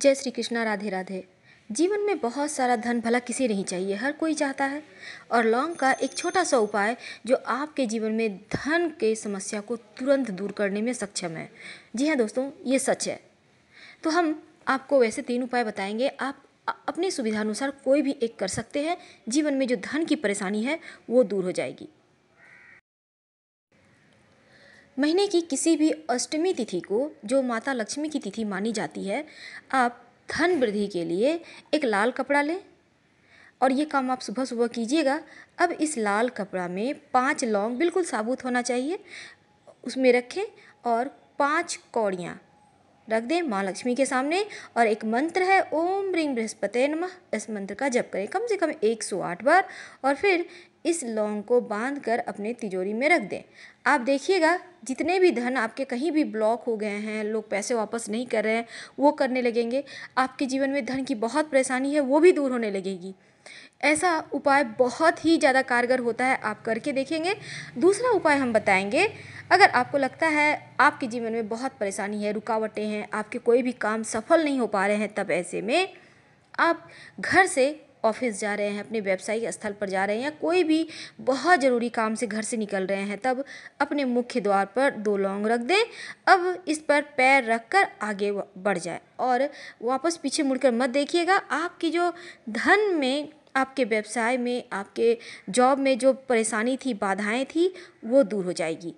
जय श्री कृष्णा, राधे राधे। जीवन में बहुत सारा धन भला किसे नहीं चाहिए, हर कोई चाहता है। और लौंग का एक छोटा सा उपाय, जो आपके जीवन में धन के समस्या को तुरंत दूर करने में सक्षम है। जी हाँ दोस्तों, ये सच है। तो हम आपको वैसे तीन उपाय बताएँगे। आप अपनी सुविधानुसार कोई भी एक कर सकते हैं। जीवन में जो धन की परेशानी है, वो दूर हो जाएगी। महीने की किसी भी अष्टमी तिथि को, जो माता लक्ष्मी की तिथि मानी जाती है, आप धन वृद्धि के लिए एक लाल कपड़ा लें। और ये काम आप सुबह सुबह कीजिएगा। अब इस लाल कपड़ा में पाँच लौंग बिल्कुल साबुत होना चाहिए, उसमें रखें और पाँच कौड़ियाँ रख दें, माँ लक्ष्मी के सामने। और एक मंत्र है, ओम रिंग बृहस्पति नमः। इस मंत्र का जप करें, कम से कम 108 बार। और फिर इस लौंग को बाँध कर अपने तिजोरी में रख दें। आप देखिएगा, जितने भी धन आपके कहीं भी ब्लॉक हो गए हैं, लोग पैसे वापस नहीं कर रहे हैं, वो करने लगेंगे। आपके जीवन में धन की बहुत परेशानी है, वो भी दूर होने लगेगी। ऐसा उपाय बहुत ही ज़्यादा कारगर होता है, आप करके देखेंगे। दूसरा उपाय हम बताएँगे, अगर आपको लगता है आपके जीवन में बहुत परेशानी है, रुकावटें हैं, आपके कोई भी काम सफल नहीं हो पा रहे हैं तब ऐसे में आप घर से ऑफ़िस जा रहे हैं, अपने व्यवसायिक स्थल पर जा रहे हैं या कोई भी बहुत ज़रूरी काम से घर से निकल रहे हैं, तब अपने मुख्य द्वार पर दो लौंग रख दें। अब इस पर पैर रख कर आगे बढ़ जाए और वापस पीछे मुड़कर मत देखिएगा। आपकी जो धन में, आपके व्यवसाय में, आपके जॉब में जो परेशानी थी, बाधाएँ थी, वो दूर हो जाएगी।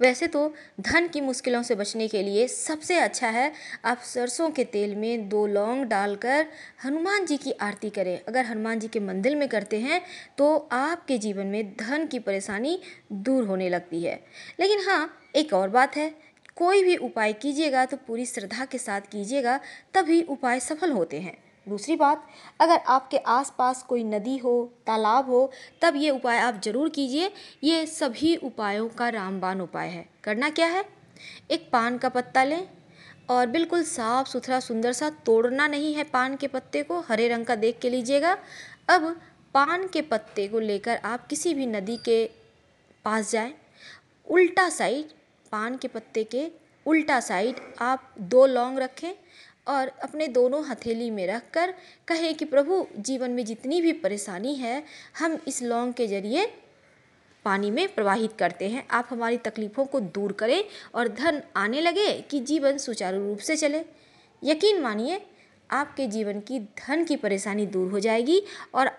वैसे तो धन की मुश्किलों से बचने के लिए सबसे अच्छा है, आप सरसों के तेल में दो लौंग डालकर हनुमान जी की आरती करें। अगर हनुमान जी के मंदिर में करते हैं तो आपके जीवन में धन की परेशानी दूर होने लगती है। लेकिन हाँ एक और बात है, कोई भी उपाय कीजिएगा तो पूरी श्रद्धा के साथ कीजिएगा, तभी उपाय सफल होते हैं। दूसरी बात, अगर आपके आसपास कोई नदी हो, तालाब हो, तब ये उपाय आप ज़रूर कीजिए। ये सभी उपायों का रामबान उपाय है। करना क्या है? एक पान का पत्ता लें और बिल्कुल साफ़ सुथरा, सुंदर सा तोड़ना नहीं है पान के पत्ते को। हरे रंग का देख के लीजिएगा। अब पान के पत्ते को लेकर आप किसी भी नदी के पास जाएँ। उल्टा साइड, पान के पत्ते के उल्टा साइड आप दो लौंग रखें और अपने दोनों हथेली में रख कर कहे कि, प्रभु, जीवन में जितनी भी परेशानी है, हम इस लौंग के ज़रिए पानी में प्रवाहित करते हैं। आप हमारी तकलीफ़ों को दूर करें और धन आने लगे कि जीवन सुचारू रूप से चले। यकीन मानिए, आपके जीवन की धन की परेशानी दूर हो जाएगी और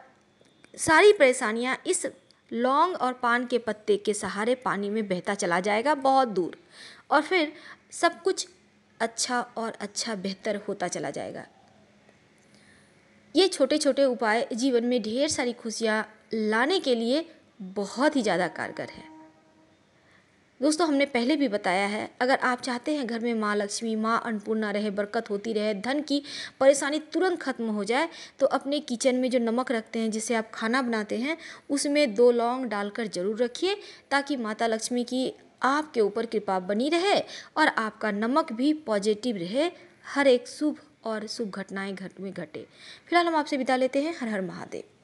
सारी परेशानियाँ इस लौंग और पान के पत्ते के सहारे पानी में बहता चला जाएगा बहुत दूर। और फिर सब कुछ अच्छा और अच्छा बेहतर होता चला जाएगा। ये छोटे छोटे उपाय जीवन में ढेर सारी खुशियाँ लाने के लिए बहुत ही ज़्यादा कारगर है। दोस्तों, हमने पहले भी बताया है, अगर आप चाहते हैं घर में माँ लक्ष्मी, माँ अन्नपूर्णा रहे, बरकत होती रहे, धन की परेशानी तुरंत खत्म हो जाए तो अपने किचन में जो नमक रखते हैं, जिसे आप खाना बनाते हैं, उसमें दो लौंग डालकर ज़रूर रखिए, ताकि माता लक्ष्मी की आपके ऊपर कृपा बनी रहे और आपका नमक भी पॉजिटिव रहे। हर एक शुभ और शुभ घटनाएँ घट में घटे। फ़िलहाल हम आपसे विदा लेते हैं। हर हर महादेव।